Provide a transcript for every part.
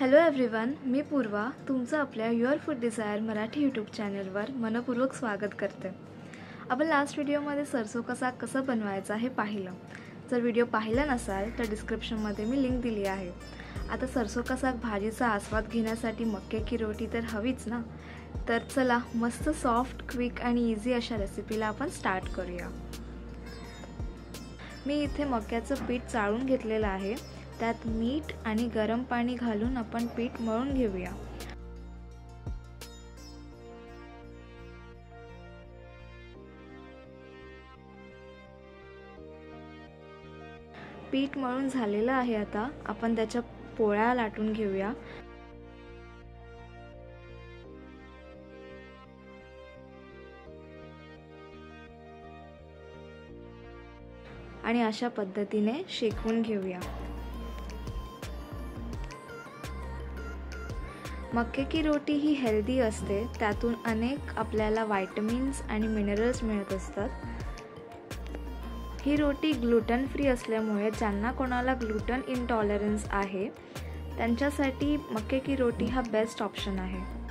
Hello everyone मी पूर्वा तुमचं आपल्या your food desire Marathi YouTube चॅनलवर मनपूर्वक स्वागत करते. आपण लास्ट व्हिडिओमध्ये सरसो कसा कसं बनवायचा हे पाहिलं. जर व्हिडिओ पाहिला नसाल तर डिस्क्रिप्शनमध्ये मी लिंक दिली आहे. आता सरसो कसा भाजीचा आस्वाद घेण्यासाठी मक्के की रोटी तर हवीच ना? तर चला मस्त सॉफ्ट क्विक आणि इझी अशा रेसिपीला आपण स्टार्ट करूया. मी इथे मक्याचं पीठ चाळून घेतलेलं आहे. त्यात मीठ आणि गरम पाणी घालून आपण पीठ मळून घेऊया. पीठ मळून झालेलं आहे आता. आपण त्याच्या पोळ्या लाटून घेऊया. आणि अशा पद्धतीने शेकवून घेऊया. मक्के की रोटी ही हेल्दी असते त्यातून अनेक आपल्याला व्हायटमिन्स आणि मिनरल्स मिळत असतात. ही रोटी ग्लुटन फ्री असल्यामुळे ज्यांना कोणाला ग्लुटन इनटॉलरन्स आहे त्यांच्यासाठी मक्के की रोटी हा बेस्ट ऑप्शन आहे.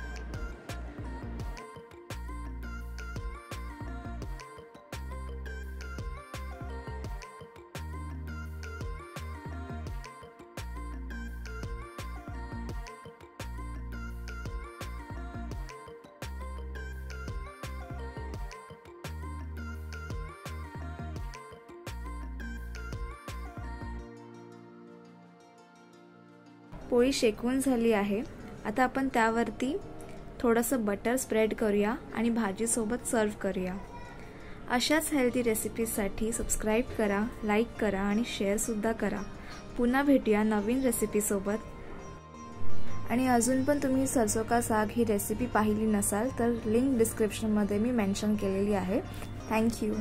पोळी शेकवून झाली आहे. आता आपण त्यावरती थोडंसं बटर स्प्रेड करूया आणि भाजीसोबत सर्व करूया. अशाच हेल्दी रेसिपीजसाठी सबस्क्राईब करा लाईक करा आणि शेअरसुद्धा करा. पुन्हा भेटूया नवीन रेसिपीसोबत आणि अजून पण तुम्ही सरसो का साग ही रेसिपी पाहिली नसाल तर लिंक डिस्क्रिप्शनमध्ये मी मेन्शन केलेली आहे. थँक्यू